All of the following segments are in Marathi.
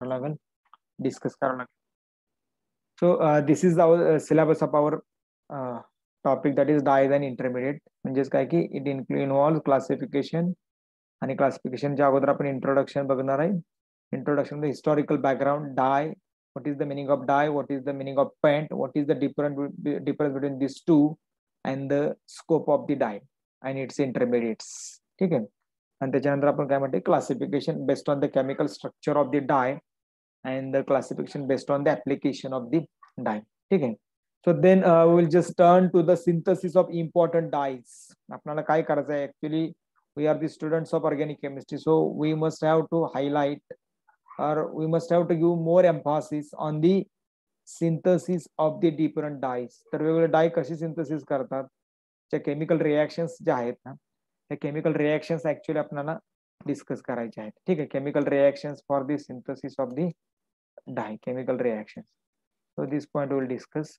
लागेल डिस्कस करावं लागेल. So this is our syllabus of our topic that is dyes and intermediate म्हणजेच काय की इट इन्व्हॉल्व क्लासिफिकेशन आणि क्लासिफिकेशनच्या अगोदर आपण इंट्रोडक्शन बघणार आहे introduction historical background dye what is the meaning of dye what is the meaning of paint what is the different difference between this two and the scope of the dye and its intermediates ठीक आहे आणि त्याच्यानंतर आपण काय म्हणते classification based on the chemical structure of the dye and the classification based on the application of the dye ठीक आहे so then will just turn to the synthesis of important dyes आपल्याला काय करायचं आहे actually we are the students of organic chemistry so we must have to highlight or we must have to give more emphasis on the synthesis of the different dyes तर वेगवेगळे डाय कशी सिंथसिस करतात ज्या केमिकल रिॲक्शन्स ज्या आहेत ना त्या केमिकल रिॲक्शन्स ऍक्च्युली आपल्याला डिस्कस करायचे आहेत ठीक आहे chemical reactions for the synthesis of the dye chemical reactions so this point will discuss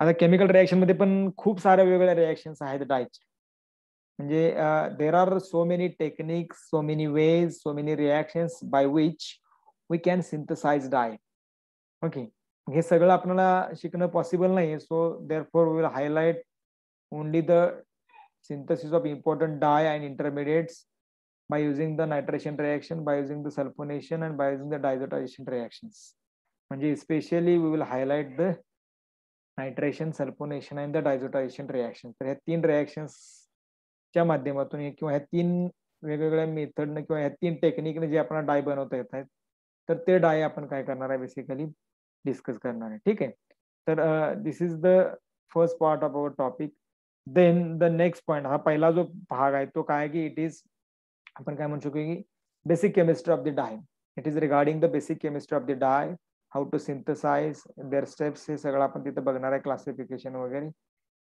आता केमिकल रिॲक्शनमध्ये पण खूप साऱ्या वेगवेगळ्या रिॲक्शन्स आहेत डायच्या म्हणजे there are so many techniques so many ways so many reactions by which we can synthesize dye okay हे सगळं आपल्याला शिकणं पॉसिबल नाही so therefore will highlight only the synthesis of important dye and intermediates by using the nitration reaction by using the sulfonation, and by using the diazotization reactions. म्हणजे specially we will highlight the nitration sulphonation and the diazotization reaction तर ह्या तीन रिॲक्शन्सच्या माध्यमातून किंवा ह्या तीन वेगवेगळ्या मेथडनं किंवा ह्या तीन टेक्निकने जे आपण डाय बनवता येत आहेत तर ते डाय आपण काय करणार आहे? बेसिकली डिस्कस करणार आहे. ठीक आहे? तर this is the first part of our topic then the next point हा पहिला जो भाग आहे तो काय की इट इज आपण काय म्हणू शकतो की basic chemistry of the dye it is regarding the basic chemistry of the dye how to synthesise their steps हे सगळं आपण तिथे बघणार आहे क्लासिफिकेशन वगैरे.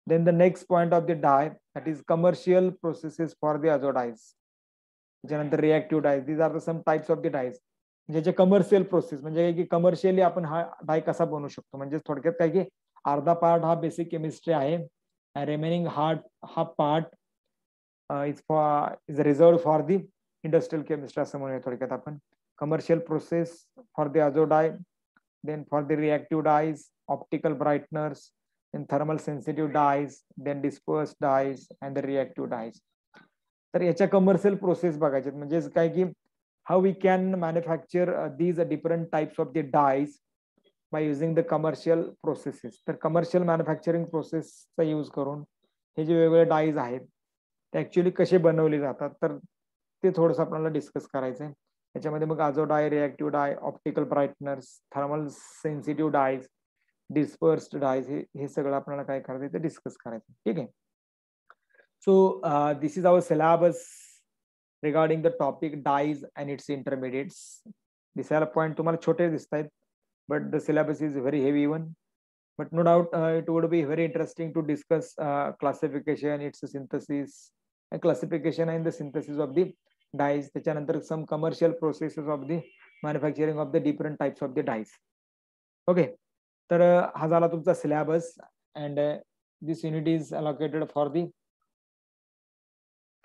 Then the next point of the dye that is commercial processes for the azo dyes त्याच्यानंतर reactive dyes these are the some types of the dyes ज्याचे कमर्शियल प्रोसेस म्हणजे, म्हणजे की कमर्शियली आपण हा डाय कसा बनवू शकतो? म्हणजे थोडक्यात काय की अर्धा पार्ट हा बेसिक केमिस्ट्री आहे रेमेनिंग हार्ट हा part is for is reserve for the industrial chemistry असं म्हणूया थोडक्यात आपण. Commercial process for the azo dye then for the reactive dyes optical brighteners then thermal sensitive dyes then disperse dyes and the reactive dyes तर याच्या कमर्शियल प्रोसेस बघायचे म्हणजे काय की how we can manufacture these different types of the dyes by using the commercial processes तर कमर्शियल मॅन्युफॅक्चरिंग प्रोसेसचा यूज करून हे जे वेगवेगळे डाईज आहेत ते ऍक्च्युली कसे बनवले जातात तर ते थोडंसं आपल्याला डिस्कस करायचं आहे त्याच्यामध्ये मग azo dye reactive dye optical brighteners thermal sensitive dyes dispersed dyes हे हे सगळं आपल्याला काय करायचं ते डिस्कस करायचं ठीक आहे? So this is our syllabus regarding the topic dyes and its intermediates दिसायला पॉईंट तुम्हाला छोटे दिसत आहेत but the syllabus is very heavy one but no doubt it would be very interesting to discuss classification its synthesis classification and the synthesis of the dyes त्याच्यानंतर some commercial processes of the manufacturing of the different types of the dyes okay तर हा झाला तुमचा syllabus and this unit is allocated for the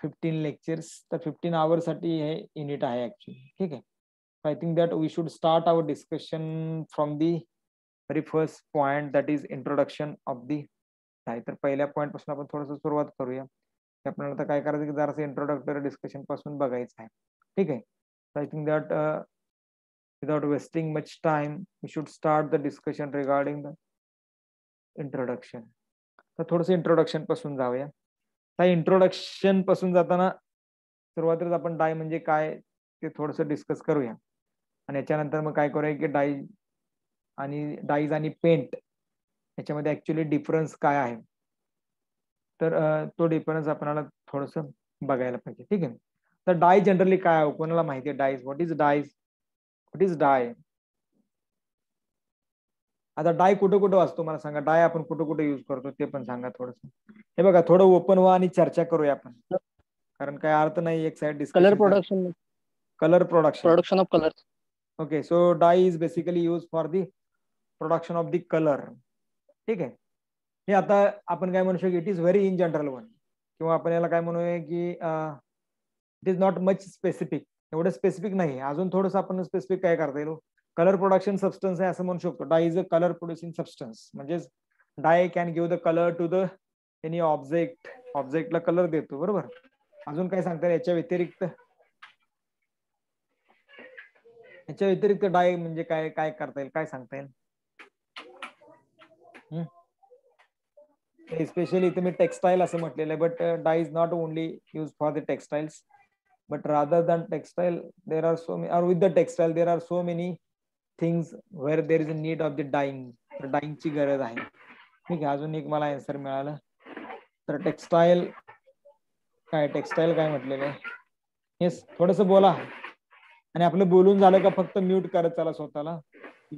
fifteen lectures तर फिफ्टीन आवर साठी हे युनिट आहे ऍक्च्युली ठीक आहे. I think that we should start our discussion from the very first point that is introduction of the तर पहिल्या पॉईंटपासून आपण थोडंसं सुरुवात करूया. आपल्याला आता काय करायचं की जरासं इंट्रोडक्टरी डिस्कशनपासून बघायचं आहे. ठीक आहे? I think that without wasting much time we should start the discussion regarding the introduction तर थोडंसं इंट्रोडक्शनपासून जाऊया. त्या इंट्रोडक्शनपासून जाताना सुरुवातीला आपण डाय म्हणजे काय ते थोडस डिस्कस करूया. आणि याच्यानंतर मग काय करूया की डाय आणि डाईज आणि पेंट याच्यामध्ये ऍक्च्युली डिफरन्स काय आहे? तर तो डिफरन्स आपल्याला थोडस बघायला पाहिजे. ठीक आहे? तर डाय जनरली काय कोणाला माहिती आहे dyes what is dyes what is dye आता डाय कुठं कुठं असतो? मला सांगा. डाय आपण कुठं कुठं युज करतो ते पण सांगा थोडस. हे बघा थोडं ओपन व्हा आणि चर्चा करूया आपण. कारण काय अर्थ नाही एक side colour production colour production production of colour okay so dye is basically use for the production of the colour ठीक आहे? हे आता आपण काय म्हणू शकतो it is very in general one किंवा आपण याला काय म्हणूया की it is not much specific एवढं स्पेसिफिक नाही. अजून थोडंसं आपण स्पेसिफिक काय करता येईल? कलर प्रोडक्शन सबस्टन्स आहे असं म्हणू शकतो. Dye is a colour producing substance म्हणजेच dye can give the colour to the any object ऑब्जेक्टला कलर देतो. बरोबर? अजून काय सांगता याच्या व्यतिरिक्त? याच्या व्यतिरिक्त डाय म्हणजे काय काय करता येईल? काय सांगता येईल? स्पेशली इथे मी टेक्सटाईल असं म्हटलेलं आहे but dye is not only use for the textiles but rather than textile there are so are with the textile there are so many things where there is a need of the dyeing तर डाईंगची गरज आहे. ठीक आहे अजून एक मला आन्सर मिळालं. तर टेक्सटाईल काय टेक्सटाईल काय म्हटलेलं आहे? येस थोडस बोला. आणि आपलं बोलून झालं का फक्त म्यूट करत चला स्वतःला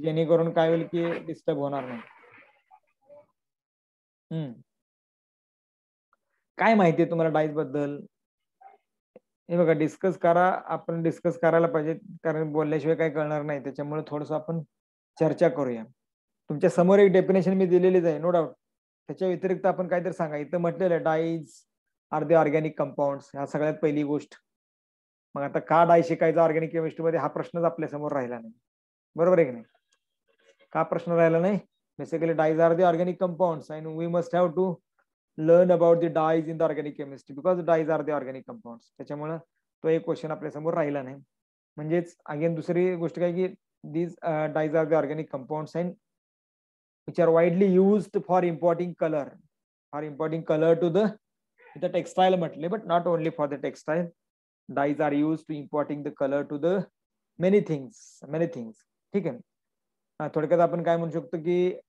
जेणेकरून काय होईल की डिस्टर्ब होणार नाही. काय माहिती आहे तुम्हाला डाईसबद्दल? हे बघा डिस्कस करा आपण डिस्कस करायला पाहिजे कारण बोलल्याशिवाय काही कळणार नाही. त्याच्यामुळे थोडस आपण चर्चा करूया. तुमच्यासमोर एक डेफिनेशन मी दिलेलीच आहे नो डाऊट त्याच्या व्यतिरिक्त आपण काहीतरी सांगा. इथं म्हटलेलं आहे dyes are the organic compound ह्या सगळ्यात पहिली गोष्ट. मग आता का डाय शिकायचा ऑर्गॅनिक केमिस्ट्रीमध्ये हा प्रश्नच आपल्यासमोर राहिला नाही. बरोबर आहे की नाही? का प्रश्न राहिला नाही? Basically dyes are the organic compounds, and we must have to learn about the dyes in the organic chemistry because dyes are the organic compounds. त्याच्यामुळे तो एक क्वेश्चन आपल्यासमोर राहिला नाही. म्हणजेच अगेन दुसरी गोष्ट काय की these dyes are the organic compound and which are widely used for importing colour for importing colour to the इथं टेक्सटाईल म्हटले but not only for the textile dyes are used to importing the colour to the many things many things ठीक आहे? थोडक्यात आपण काय म्हणू शकतो की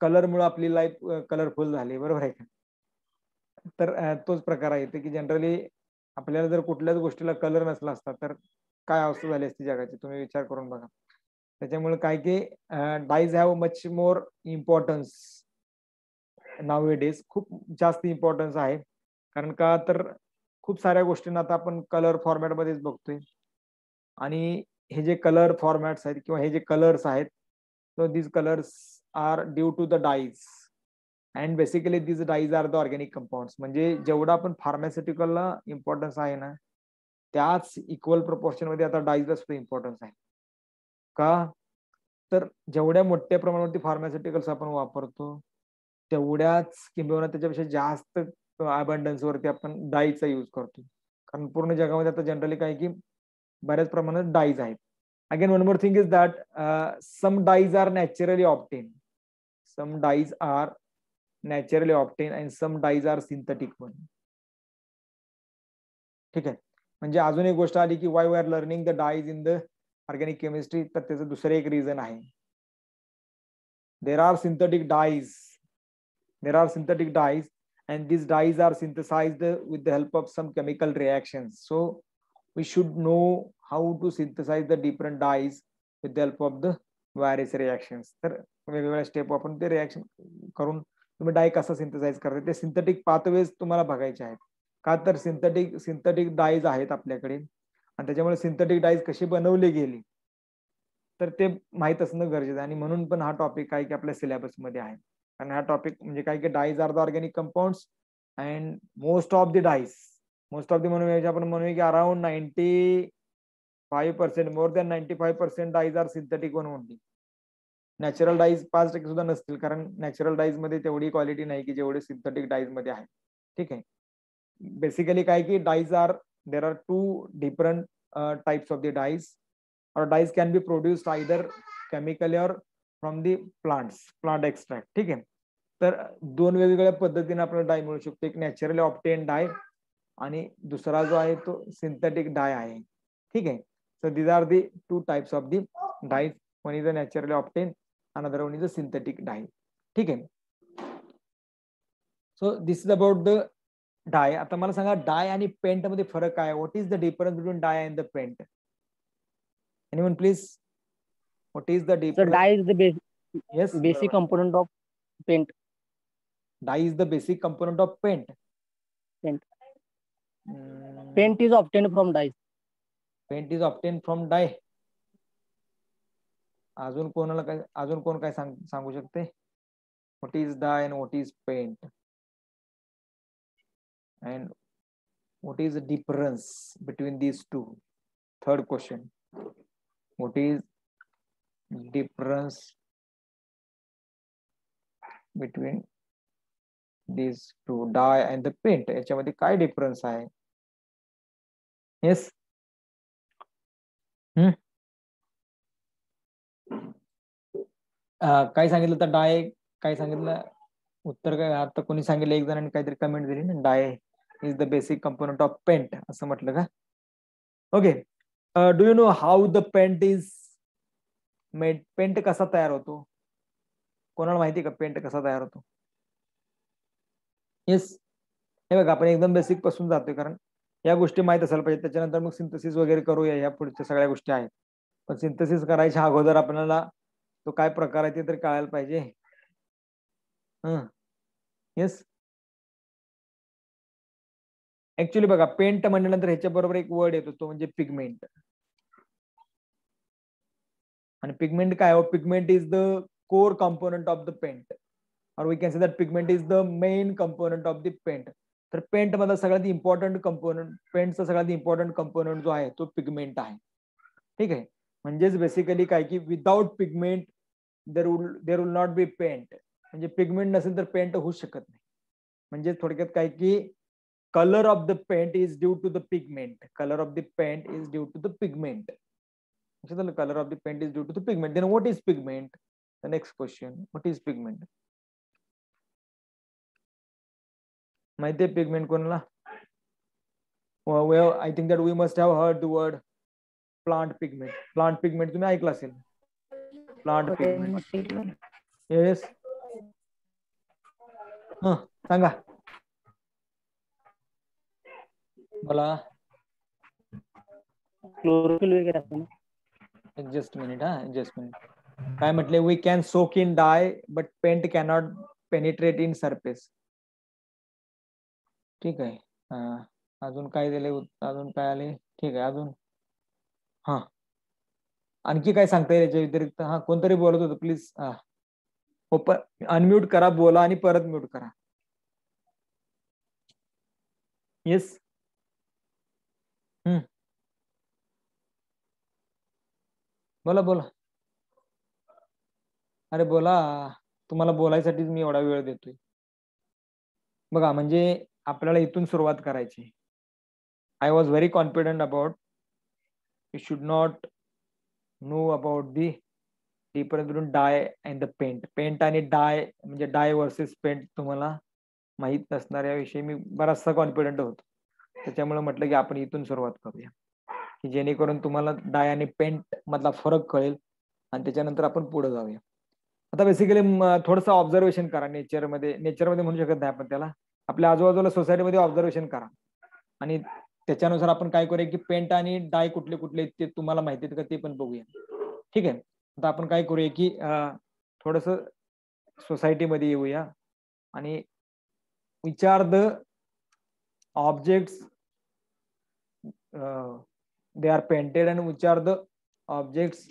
कलरमुळे आपली लाईफ कलरफुल झाली. बरोबर आहे का? तर तोच प्रकार आहे की जनरली आपल्याला जर कुठल्याच गोष्टीला कलर नसला असता तर काय अवस्था झाली असती जगाची? तुम्ही विचार करून बघा. त्याच्यामुळे काय की dyes have much more importance nowadays खूप जास्त इम्पॉर्टन्स आहे. कारण का तर खूप साऱ्या गोष्टींना आता आपण कलर फॉर्मॅटमध्येच बघतोय. आणि हे जे कलर फॉर्मॅट्स आहेत किंवा हे जे कलर्स आहेत this colours are due to the dyes and basically these dyes are the organic compound म्हणजे जेवढा आपण फार्मास्युटिकलला इम्पॉर्टन्स आहे ना त्याच इक्वल प्रपोर्शनमध्ये आता डाईजला सुद्धा इम्पॉर्टन्स आहे. का? तर जेवढ्या मोठ्या प्रमाणावरती फार्मास्युटिकल्स आपण वापरतो तेवढ्याच किंबहुना त्याच्यापेक्षा जास्त अबंडन्स वरती आपण डाईचा यूज करतो. कारण पूर्ण जगामध्ये आता जनरली काय की बऱ्याच प्रमाणात डाईज आहेत. Again one more thing is that some dyes are naturally obtain some dyes are naturally obtained and some dyes are synthetic one ठीक आहे म्हणजे अजून एक गोष्ट आली की why we are learning the dyes in the organic chemistry तर त्याचं दुसरं एक रिझन आहे there are synthetic dyes there are synthetic dyes and these dyes are synthesized with the help of some chemical reactions so we should know how to synthesize the different dyes with the help of the various reactions तर वेगवेगळ्या स्टेप आपण ते रिॲक्शन करून तुम्ही डाय कसा सिंथसाइज करता ते सिंथेटिक पाथवेज तुम्हाला बघायचे आहेत. का तर सिंथेटिक सिंथेटिक डाईज आहेत आपल्याकडे. आणि त्याच्यामुळे सिंथेटिक डाईज कशी बनवली गेली तर ते माहीत असणं गरजेचं आहे. आणि म्हणून पण हा टॉपिक काय की आपल्या सिलेबसमध्ये आहे. कारण हा टॉपिक म्हणजे काय की dyes are the organic compounds and most of the dyes most of the म्हणून आपण म्हणूया की around ninety five percent more than ninety five percent dyes are synthetic one only natural dyes पाच टक्के सुद्धा नसतील कारण नॅचरल डाईजमध्ये तेवढी क्वालिटी नाही की जेवढे सिंथेटिक डाईजमध्ये आहे. ठीक आहे? बेसिकली काय की dyes are there are two different types of the dyes. Or dyes can be produced either chemically or from the plants plant extract. ठीक आहे? तर दोन वेगवेगळ्या पद्धतीने आपल्याला डाय मिळू शकतो. एक नॅचरली ऑप्टेन डाय आणि दुसरा जो आहे तो सिंथेटिक डाय आहे. ठीक आहे? So these are the two types of the dye. One is a naturally obtain another one is a synthetic dye ठीक आहे so this is about the dye आता मला सांगा डाय आणि पेंटमध्ये फरक काय what is the difference between dye and the paint anyone please what is the So difference dye is the base, yes basic बरोबर. component of paint. dye is the basic component of paint Paint. Hmm, Paint is obtained from dyes. paint is obtained from dye अजून कोणाला काय अजून कोण काय सांग सांगू शकते? What is dye and what is paint and what is difference between these two third question what is difference between these two dye and the paint याच्यामध्ये काय डिफरन्स आहे? येस काय सांगितलं तर डाय काय सांगितलं उत्तर काय? आता कोणी सांगितलं एक जणांनी काहीतरी कमेंट दिली ना dye is the basic component of paint असं म्हटलं का? Okay do you know how the paint is made paint कसा तयार होतो? कोणाला माहिती का पेंट कसा तयार होतो? येस हे बघा आपण एकदम बेसिकपासून जातोय कारण या गोष्टी माहीत असायला पाहिजे. त्याच्यानंतर मग सिंथसिस वगैरे करूया या पुढच्या सगळ्या गोष्टी आहेत. पण सिंथसिस करायच्या अगोदर आपल्याला तो काय प्रकार आहे ते तरी कळायला पाहिजे. येस ऍक्च्युली बघा पेंट म्हणल्यानंतर ह्याच्या बरोबर एक वर्ड येतो तो म्हणजे पिगमेंट आणि पिगमेंट काय हो? Pigment is the core component of the paint or we can say that pigment is the main component of the paint तर पेंट मधला सगळ्यात इम्पॉर्टंट कंपोनंट पेंटचा सगळ्यात इम्पॉर्टंट कंपोनंट जो आहे तो पिगमेंट आहे. ठीक आहे? म्हणजेच बेसिकली काय की without pigment there will there will not be paint म्हणजे पिगमेंट नसेल तर पेंट होऊ शकत नाही. म्हणजे थोडक्यात काय की colour of the paint is due to the pigment colour of the paint is due to the pigment colour of the paint is due to the pigment then what is pigment the next question what is pigment माहिती आहे पिगमेंट कोणाला? I think that we must have heard the word plant pigment. Plant pigment तुम्ही ऐकलं असेल. Plant pigment. येस हा सांगा. मला क्लोरोफिल वगैरे असतं जस्ट मिनिट हा जस्ट मिनिट काय म्हटले? We can soak in dye but paint cannot penetrate in surface ठीक आहे. अजून काय दिले? अजून काय आले? ठीक आहे अजून. हा. आणखी काय सांगता येईल याच्या व्यतिरिक्त? हा कोणतरी बोलत होतं प्लीज हा. हो, अनम्यूट करा बोला आणि परत म्यूट करा. येस हम्म. बोला बोला. अरे बोला तुम्हाला बोलायसाठीच मी एवढा वेळ देतोय. बघा म्हणजे आपल्याला इथून सुरुवात करायची. I was very confident about you should not know about the difference dye and the paint paint आणि डाय म्हणजे डाय वर्सेस पेंट तुम्हाला माहीत नसणाऱ्याविषयी मी बराचसा कॉन्फिडंट होतो. त्याच्यामुळे म्हटलं की आपण इथून सुरुवात करूया. की जेणेकरून तुम्हाला डाय आणि पेंट मधला फरक कळेल आणि त्याच्यानंतर आपण पुढे जाऊया. आता बेसिकली थोडंसं ऑब्झर्वेशन करा नेचरमध्ये नेचरमध्ये म्हणू शकत नाही आपण त्याला. आपल्या आजूबाजूला सोसायटीमध्ये ऑब्झर्वेशन करा. आणि त्याच्यानुसार आपण काय करूया की पेंट आणि डाय कुठले कुठले ते तुम्हाला माहिती आहेत का ते पण बघूया. ठीक आहे? आता आपण काय करूया की थोडस सोसायटीमध्ये येऊया आणि विचार the objects they are painted and which are the objects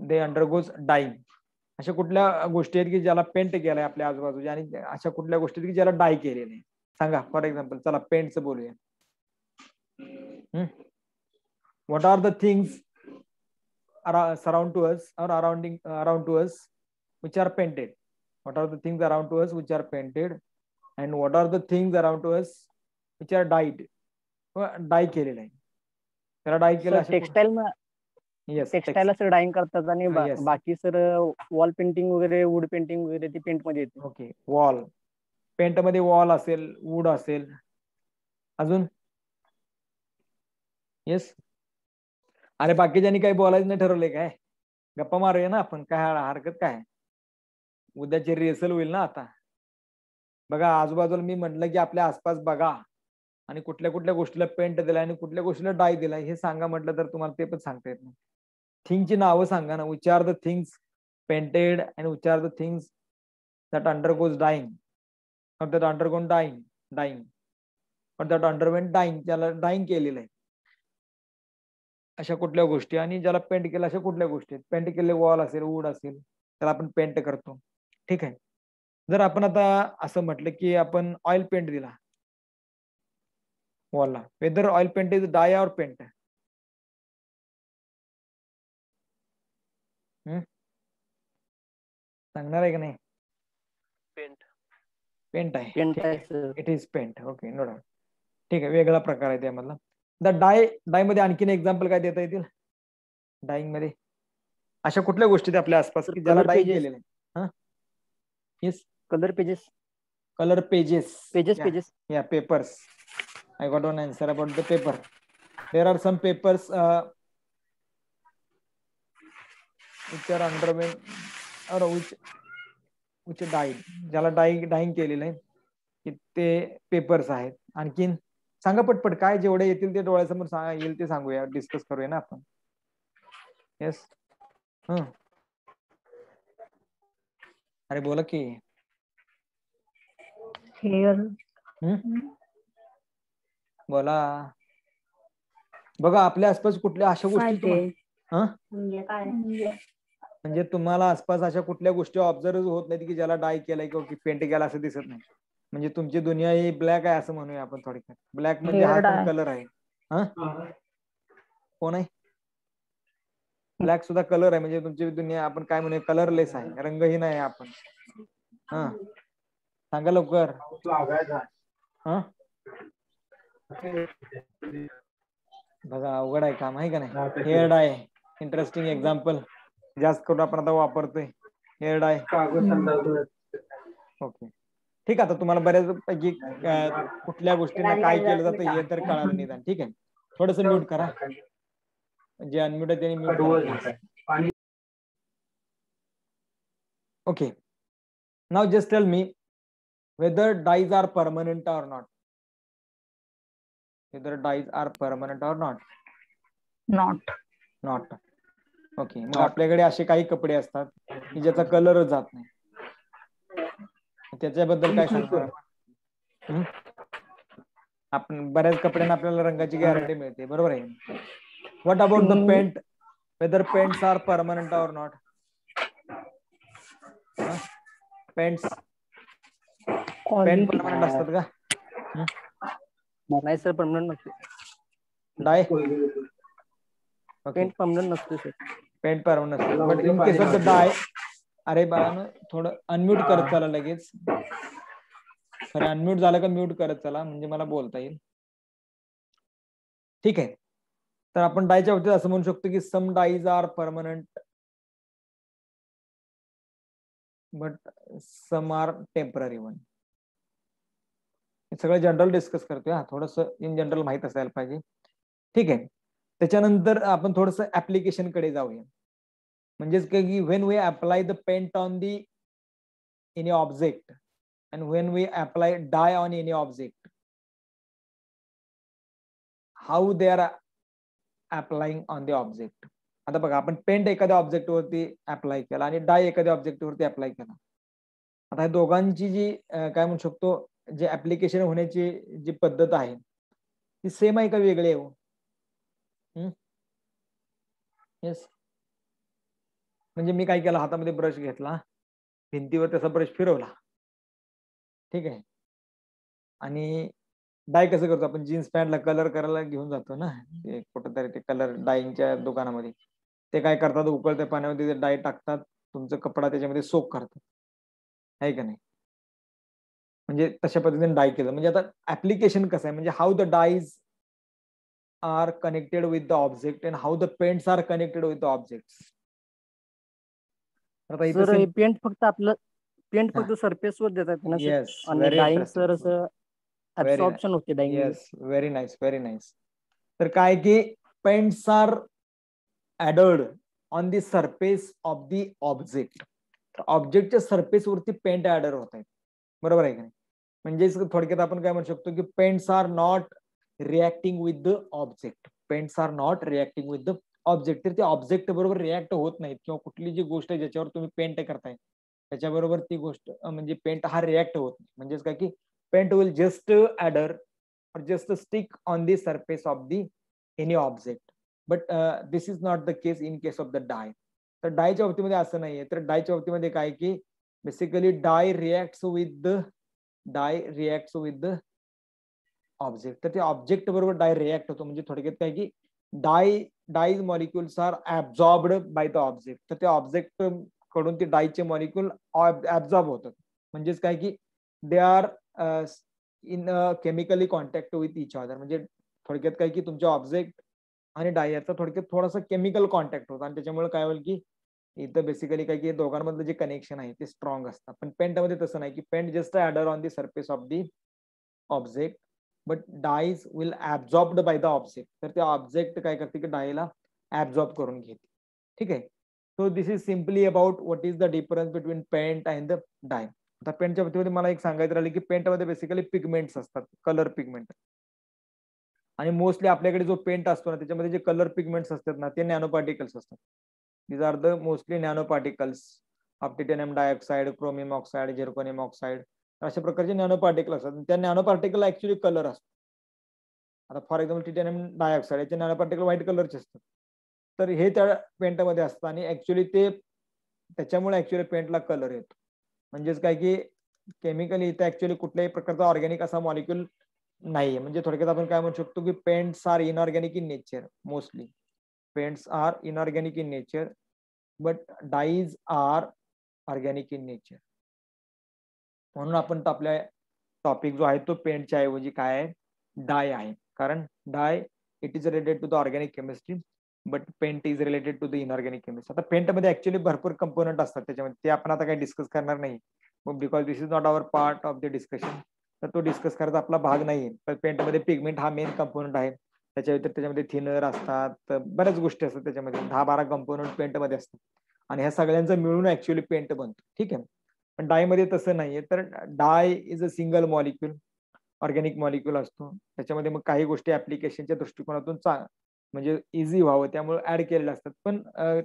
they undergoes dyeing अशा कुठल्या गोष्टी आहेत की ज्याला पेंट केलाय आपल्या आजूबाजूच्या आणि अशा कुठल्या गोष्टी आहेत की ज्याला डाय केलेले सांगा फॉर एक्झाम्पल चला पेंटचं बोलूया. What are the things surround to us or arounding around to us which are painted what are the things around to us which are painted and what are the things around to us which are dyed dye केलेलं आहे. त्याला डाय केलं टेक्सटाईल येस टेक्सटाईल असं डाईंग करतात आणि बाकी सर वॉल पेंटिंग वगैरे वुड पेंटिंग वगैरे ती पेंटमध्ये येते. ओके वॉल पेंटमध्ये वॉल असेल वूड असेल. अजून? येस अरे बाकीच्यांनी काही बोलायचं नाही ठरवले काय? गप्पा मारूया ना आपण. काय हरकत काय? उद्याची रिहर्सल होईल ना आता. बघा आजूबाजूला मी म्हटलं की आपल्या आसपास बघा. आणि कुठल्या कुठल्या गोष्टीला पेंट दिलाय आणि कुठल्या गोष्टीला डाय दिलाय हे सांगा म्हटलं तर तुम्हाला ते पण सांगता येत नाही. थिंगची नावं सांगा ना. Which are the things painted and which are the things that undergoes dyeing that undergone dyeing dyeing पण दॅट अंडरवेंट डाईंग त्याला डाईंग केलेलं आहे. अशा कुठल्या गोष्टी आणि ज्याला पेंट केलं अशा कुठल्या गोष्टी आहेत? पेंट केलेले वॉल असेल वूड असेल त्याला आपण पेंट करतो. ठीक आहे? जर आपण आता असं म्हटलं की आपण ऑइल पेंट दिला. वॉलला whether oil paint is dye or paint सांगणार आहे का नाही? पेंट पेंट आहे. पेंट आहे. It is paint okay no doubt ठीक आहे वेगळा प्रकार आहे त्यामधला. द डाय डायमध्ये आणखीन एक्झाम्पल काय देता येतील? डाईंगमध्ये अशा कुठल्या गोष्टी आपल्या आसपास की ज्याला डाय केलेले हा? Yes colour pages colour pages pages pages या papers I got one answer about the paper there are some papers which are underwent or which which died. ज्याला डाई डाईंग केलेलं आहे की ते पेपर्स आहेत. आणखीन सांगा पटपट काय जेवढे येतील ते डोळ्यासमोर सांगा येईल ते सांगूया डिस्कस करूया ना आपण. येस ह. अरे बोला की. बोला. बघा आपल्या आसपास कुठल्या अशा गोष्टी म्हणजे तुम्हाला आसपास अशा कुठल्या गोष्टी ऑब्झर्व होत नाहीत की ज्याला डाय केलाय किंवा पेंट केला असं दिसत नाही. म्हणजे तुमची दुनिया ही ब्लॅक आहे असं म्हणूया आपण थोडक्यात. ब्लॅक म्हणजे हा पण कलर आहे? हा? कोण आहे? ब्लॅक सुद्धा कलर आहे म्हणजे तुमची दुनिया आपण काय म्हणूया कलरलेस आहे रंगहीन आहे आपण. हा. सांगा लवकर. हा? बघा अवघड आहे काम आहे का नाही? हेअर डाय इंटरेस्टिंग एक्झाम्पल जास्त करून आपण आता वापरतोय. Hair dye okay. ठीक आहे आता तुम्हाला बऱ्याचपैकी कुठल्या गोष्टींना काय केलं जातं हे तर कळालं निदान ठीक आहे. थोडस म्यूट करा. जे अनम्यूट आहे त्यांनी mute okay. Now just tell me whether dyes are permanent or not whether dyes are permanent or not. Not. Not. Okay मग आपल्याकडे असे काही कपडे असतात की ज्याचा कलरच जात नाही. त्याच्याबद्दल काय सांगणार? आपण बऱ्याच कपड्यांना आपल्याला रंगाची गॅरंटी मिळते. बरोबर आहे? What about the paint whether paints are permanent or not paints paint permanent असतात का? नाही सर परमनंट नसते. डाय पेंट परमनंट नसते सर पेंट परमनंट नसते. But in case of the dye अरे बाळानं थोडं अनम्यूट करत चला लगेच. खरं अनम्यूट झालं का म्यूट करत चला म्हणजे मला बोलता येईल. ठीक आहे. तर आपण डायच्या बाबतीत असं म्हणू शकतो की some dyes are permanent but some are temporary one सगळं जनरल डिस्कस करतोय हा थोडस इन जनरल माहीत असायला पाहिजे. ठीक आहे. त्याच्यानंतर आपण थोडस ऍप्लिकेशनकडे जाऊया. म्हणजेच काय की when we apply the paint on the any object and when we apply dye on any object how they are applying on the object आता बघा आपण पेंट एखाद्या ऑब्जेक्ट वरती अप्लाय केला आणि डाय एखाद्या ऑब्जेक्ट वरती अप्लाय केला. आता दोघांची जी काय म्हणू शकतो जे ऍप्लिकेशन होण्याची जी पद्धत आहे ती सेम आहे का वेगळी आहे हो? येस म्हणजे मी काय केलं हातामध्ये ब्रश घेतला भिंतीवर त्याचा ब्रश फिरवला. ठीक आहे? आणि डाय कसं करतो आपण? जीन्स पॅन्टला कलर करायला घेऊन जातो ना? कुठंतरी ते कलर डाईंगच्या दुकानामध्ये. ते काय करतात? उकळत्या पाण्यामध्ये डाय टाकतात. तुमचा कपडा त्याच्यामध्ये सोक करतात. आहे का नाही? म्हणजे तशा पद्धतीने डाय केलं. म्हणजे आता ऍप्लिकेशन कसं आहे? म्हणजे how the dyes are connected with the object and how the paints are connected with the object paint फक्त आपलं पेंट फक्त सरफेस वर देतात आणि डाईंग सर असं ऍब्सॉर्प्शन होते dyeing yes very nice very nice तर काय की paints are adhered on the surface of the object ऑब्जेक्टच्या सरफेस वरती पेंट ऍडर होत आहेत. बरोबर आहे का नाही? म्हणजेच थोडक्यात आपण काय म्हणू शकतो की paints are not reacting with the object paints are not reacting with the object तर ते ऑब्जेक्ट बरोबर रिॲक्ट होत नाहीत किंवा कुठली जी गोष्ट आहे ज्याच्यावर तुम्ही पेंट करताय त्याच्याबरोबर ती गोष्ट म्हणजे पेंट हा रिॲक्ट होत नाही. म्हणजेच काय की paint will just adhere or just stick on the surface of the any object. But uh, this is not the case in case of तर डायच्या बाबतीमध्ये असं नाहीये. तर डायच्या बाबतीमध्ये काय की basically dye react with the dye react with the object तर ते ऑब्जेक्ट बरोबर डाय रिॲक्ट होतो. म्हणजे थोडक्यात काय की dye dyes molecules are absorbed by the object. तर ते ऑब्जेक्टकडून ते डायचे मॉलिक्युल ऍब्झॉर्ब होतात. म्हणजेच काय की they are in chemically contact with each other. म्हणजे थोडक्यात काय की तुमच्या ऑब्जेक्ट आणि डाय याचा थोडक्यात थोडासा केमिकल कॉन्टॅक्ट होतो. आणि त्याच्यामुळे काय होईल की इथं बेसिकली काय की दोघांमधलं जे कनेक्शन आहे ते स्ट्रॉंग असतं पण पेंटमध्ये तसं नाही की paint just adhere on the surface of the object but dyes will absorbed by the object तर ते ऑब्जेक्ट काय करते की डायला ऍब्झॉर्ब करून घेते. ठीक आहे? So this is simply about what is the difference between paint and the dye आता पेंटच्या बाबतीमध्ये मला एक सांगायचं राहिलं की पेंटमध्ये बेसिकली पिगमेंट्स असतात कलर पिगमेंट आणि मोस्टली आपल्याकडे जो पेंट असतो ना त्याच्यामध्ये जे कलर पिगमेंट्स असतात ना ते नॅनो पार्टिकल्स असतात. These are the mostly nano particles of titanium dioxide chromium oxide zirconium oxide अशा प्रकारचे नॅनो पार्टिकल असतात. त्या नॅनो पार्टिकल ऍक्च्युली कलर असतात आता फॉर एक्झाम्पल टिटॅनियम डायऑक्साईड याचे नॅनो पार्टिकल व्हाईट कलरचे असतात. तर हे त्या पेंटमध्ये असतं आणि ऍक्च्युली ते त्याच्यामुळे ऍक्च्युली पेंटला कलर येतो. म्हणजेच काय की केमिकली इथे ऍक्च्युली कुठल्याही प्रकारचा ऑर्गॅनिक असा मॉलिक्युल नाहीये. म्हणजे थोडक्यात आपण काय म्हणू शकतो की paints are inorganic in nature mostly paints are inorganic in nature but dyes are organic in nature म्हणून आपण आपल्या टॉपिक जो आहे तो पेंटच्या ऐवजी काय आहे? डाय आहे. कारण dye it is related to the organic chemistry but paint is related to the inorganic chemistry आता पेंटमध्ये ऍक्च्युली भरपूर कंपोनंट असतात त्याच्यामध्ये. ते आपण आता काही डिस्कस करणार नाही. Because this is not our part of the discussion तर तो डिस्कस करायचा आपला भाग नाही. पण पेंटमध्ये पिगमेंट हा मेन कंपोनंट आहे. त्याच्या व्यतिरिक्त त्याच्यामध्ये थिनर असतात. बऱ्याच गोष्टी असतात त्याच्यामध्ये. दहा बारा कंपोनंट पेंटमध्ये असतात. आणि ह्या सगळ्यांचं मिळून ऍक्च्युली पेंट बनतो. ठीक आहे? पण डायमध्ये तसं नाहीये. तर dye is a single molecule organic molecule असतो. त्याच्यामध्ये मग काही गोष्टी ऍप्लिकेशनच्या दृष्टिकोनातून चांग म्हणजे इझी व्हावं त्यामुळे ऍड केलेले असतात. पण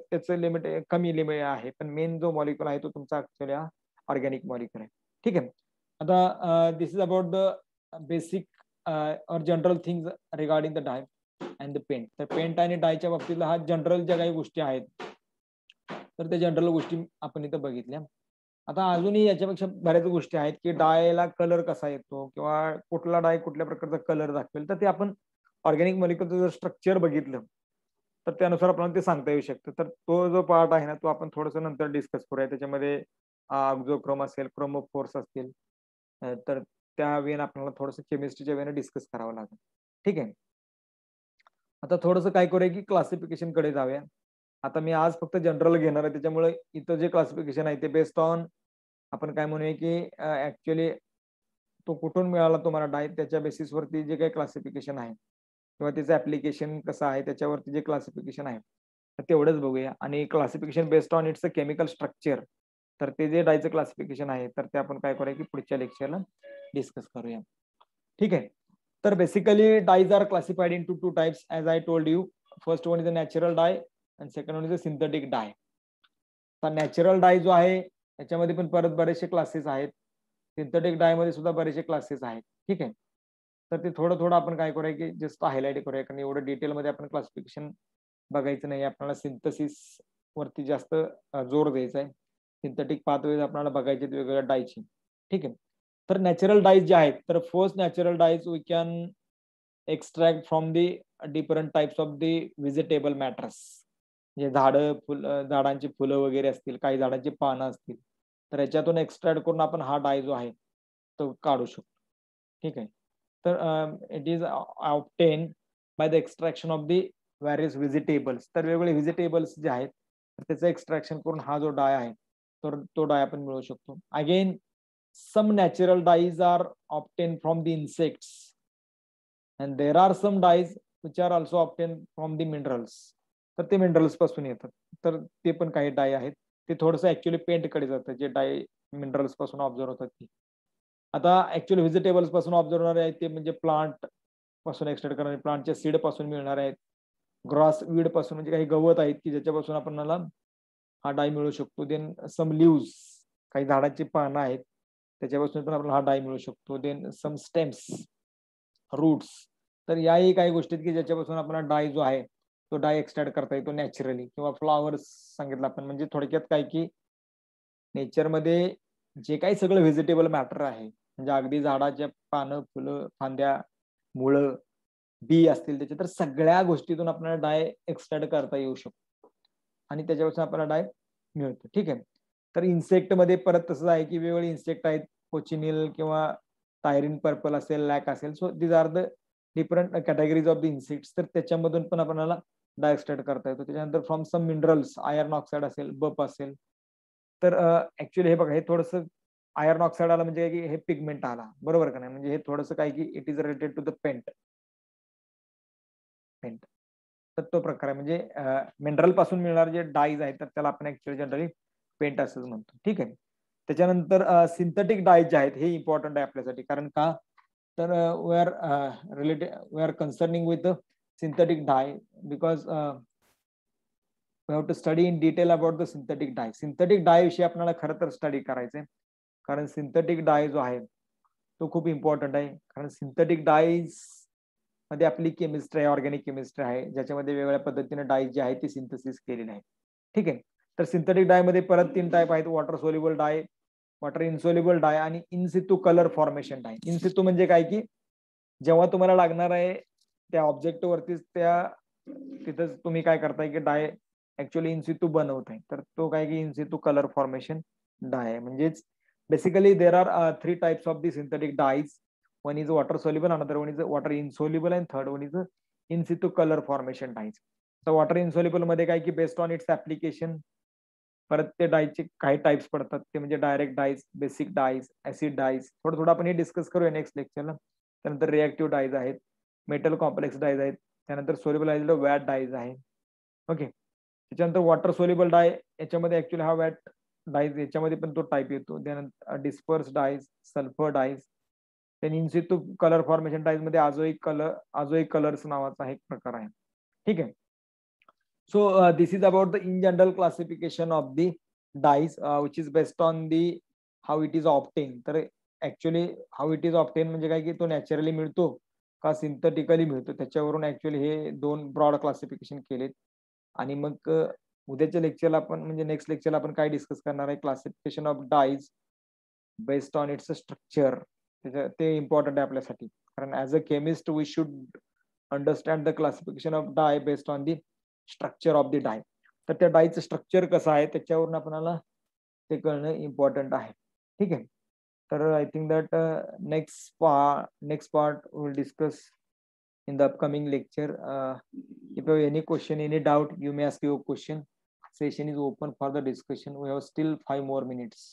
त्याचं लिमिट कमी लिमिट आहे. पण मेन जो मॉलिक्युल आहे तो तुमचा ऍक्च्युअली हा ऑर्गॅनिक मॉलिक्युल आहे. ठीक आहे. आता this is about the basic or general things regarding the dye and the paint तर पेंट आणि डायच्या बाबतीतला हा जनरल ज्या काही गोष्टी आहेत तर त्या जनरल गोष्टी आपण इथं बघितल्या. आता अजूनही याच्यापेक्षा बऱ्याच गोष्टी आहेत की डायला कलर कसा येतो किंवा कुठला डाय कुठल्या प्रकारचा कलर दाखवेल तर ते आपण ऑर्गॅनिक मॉलिक्युलचं जर स्ट्रक्चर बघितलं तर त्यानुसार आपल्याला ते सांगता येऊ शकतं. तर तो जो पार्ट आहे ना तो आपण थोडस नंतर डिस्कस करूया. त्याच्यामध्ये जो क्रोम असेल क्रोमोफोर्स असतील तर त्या वेन आपल्याला थोडस केमिस्ट्रीच्या वेने डिस्कस करावं लागेल. ठीक आहे? आता थोडंसं काय करूया की क्लासिफिकेशनकडे जाऊया. आता मी आज फक्त जनरल घेणार आहे. त्याच्यामुळे इथं जे क्लासिफिकेशन आहे ते बेस्ड ऑन आपण काय म्हणूया की ऍक्च्युली तो कुठून मिळाला तुम्हाला डाय त्याच्या बेसिसवरती जे काही क्लासिफिकेशन आहे किंवा त्याचं ऍप्लिकेशन कसं आहे त्याच्यावरती जे क्लासिफिकेशन आहे तेवढंच बघूया. आणि classification based on its a chemical structure तर ते जे डायचं क्लासिफिकेशन आहे तर ते आपण काय करूया की पुढच्या लेक्चरला डिस्कस करूया. ठीक आहे? तर basically dyes are classified into two types as I told you first one is a natural dye आणि second one is a synthetic dye आता नॅचरल डाय जो आहे त्याच्यामध्ये पण परत बरेचसे क्लासेस आहेत. सिंथेटिक डायमध्ये सुद्धा बरेचसे क्लासेस आहेत. ठीक आहे? तर ते थोडं थोडं आपण काय करूया की जस्ट हायलाईट करूया. कारण एवढं डिटेलमध्ये आपण क्लासिफिकेशन बघायचं नाही. आपल्याला सिंथसिस वरती जास्त जोर द्यायचा आहे. सिंथेटिक पाथवेज आपल्याला बघायचे वेगवेगळ्या डायची ठीक आहे? तर नॅचरल डाईज जे आहेत तर first natural dyes we can extract from the different types of the vegetable matters म्हणजे झाडं फुल झाडांची फुलं वगैरे असतील काही झाडांची पानं असतील तर याच्यातून एक्स्ट्रॅक्ट करून आपण हा डाय जो आहे तो काढू शकतो. ठीक आहे? तर it is obtain by the extraction of the various vegetables तर वेगवेगळे व्हिजिटेबल्स जे आहेत त्याचं एक्स्ट्रॅक्शन करून हा जो डाय आहे तर तो डाय आपण मिळवू शकतो. Again some natural dyes are obtain from the insects and there are some dyes which are also obtain from the minerals तर ते मिनरल्सपासून येतात. तर ते पण काही डाय आहेत. ते थोडंसं ऍक्च्युली पेंटकडे जातं. जे डाय मिनरल्सपासून ऑब्झर्व होतात ती. आता ऍक्च्युअली व्हेजिटेबल्सपासून ऑब्झर्व होणारे आहेत ते म्हणजे प्लांटपासून एक्सट्रॅक्ट करणारे. प्लांटच्या सीडपासून मिळणार आहेत. ग्रॉस वीडपासून म्हणजे काही गवत आहेत की ज्याच्यापासून आपण मला हा डाय मिळू शकतो. देन सम लिव्ज काही झाडाची पानं आहेत. त्याच्यापासून पण आपण हा डाय मिळू शकतो. देन सम स्टेम्स रूट्स तर याही काही गोष्टी आहेत की ज्याच्यापासून आपण डाय जो आहे तो डाय एक्सट्रॅक्ट करता येतो नॅचरली. किंवा फ्लॉवर्स सांगितलं आपण. म्हणजे थोडक्यात काय की नेचरमध्ये जे काही सगळं व्हेजिटेबल मॅटर आहे. म्हणजे अगदी झाडाच्या पानं फुलं फांद्या मुळं बी असतील त्याच्या तर सगळ्या गोष्टीतून आपल्याला डाय एक्सट्रॅक्ट करता येऊ शकतो. आणि त्याच्यापासून आपल्याला डाय मिळतो. ठीक आहे? तर इन्सेक्टमध्ये परत तसंच आहे की वेगवेगळे इन्सेक्ट आहेत. कोचिनिल किंवा टायरिन पर्पल असेल लॅक असेल. So these are the different categories of the insects तर त्याच्यामधून पण आपल्याला डायस्टेट करता येतो. त्याच्यानंतर from some minerals iron oxide असेल बप असेल. तर ऍक्च्युली हे बघा हे थोडस आयर्न ऑक्साईड आला म्हणजे की हे पिगमेंट आला. बरोबर का नाही? म्हणजे हे थोडंसं काय की it is related to the paint paint तर तो प्रकार आहे. म्हणजे मिनरलपासून मिळणारे जे डाईज आहेत तर त्याला आपण ऍक्च्युअली जनरली पेंट असंच म्हणतो. ठीक आहे? त्याच्यानंतर सिंथेटिक डाईज जे आहेत हे इम्पॉर्टंट आहे आपल्यासाठी. कारण का? तर we are related we are concerning with synthetic dye because we have to study in detail about the synthetic dye synthetic डायविषयी आपल्याला खरं तर स्टडी करायचंय. कारण सिंथेटिक डाय जो आहे तो खूप इम्पॉर्टंट आहे. कारण सिंथेटिक डाईजमध्ये आपली केमिस्ट्री आहे ऑर्गॅनिक केमिस्ट्री आहे. ज्याच्यामध्ये वेगवेगळ्या पद्धतीने डाय जे आहे ती सिंथसिस केलेली आहे ठीक आहे? तर सिंथेटिक डायमध्ये परत तीन टाईप आहेत. Water soluble dye water insoluble dye आणि in situ colour formation dye in situ म्हणजे काय की जेव्हा तुम्हाला लागणार आहे त्या ऑब्जेक्ट वरतीच त्या तिथंच तुम्ही काय करताय की डाय ऍक्च्युअली इनसितू बनवताय. तर तो काय की in situ colour formation dye म्हणजेच basically there are three types of the synthetic dyes one is water soluble another one is water insoluble and third one is in situ colour formation formation तर वॉटर इन्सोल्युबलमध्ये काय की बेस्ड ऑन इट्स ऍप्लिकेशन परत ते डायचे काही टाईप्स पडतात. ते म्हणजे direct dyes basic dyes acid dyes थोडं थोडं आपण हे डिस्कस करूया नेक्स्ट लेक्चरला त्यानंतर रिॲक्टिव्ह डाईज आहेत मेटल कॉम्प्लेक्स डाईज आहेत. त्यानंतर सोल्युबल वॅट डाईज आहे. ओके त्याच्यानंतर वॉटर सोलेबल डाय याच्यामध्ये ऍक्च्युली हा वॅट डाईज याच्यामध्ये पण तो टाईप येतो. त्यानंतर डिस्पर्स डाईज सल्फर डाईज त्याने इन्सितू कलर फॉर्मेशन डाईजमध्ये आजोईक कलर आजोई कलर्स नावाचा एक प्रकार आहे. ठीक आहे? So this is about the in general classification of the dyes which is based on the how it is obtain तर actually how it is obtain म्हणजे काय की तो नॅचरली मिळतो का सिंथेटिकली मिळतो. त्याच्यावरून ऍक्च्युअली हे दोन ब्रॉड क्लासिफिकेशन केलेत. आणि मग uh, उद्याच्या लेक्चरला आपण म्हणजे नेक्स्ट लेक्चरला आपण काय डिस्कस करणार आहे? Classification of dyes based on its structure ते इम्पॉर्टंट आहे आपल्यासाठी. कारण as a chemist we should understand the classification of dye based on the structure of the dye तर त्या डायचं स्ट्रक्चर कसं आहे त्याच्यावरून आपणाला ते कळणं इम्पॉर्टंट आहे. ठीक आहे? तर आय थिंक दॅट नेक्स्ट पा next part will discuss in the upcoming lecture if you any question any doubt you may ask your question session is open for the discussion we have still five more minutes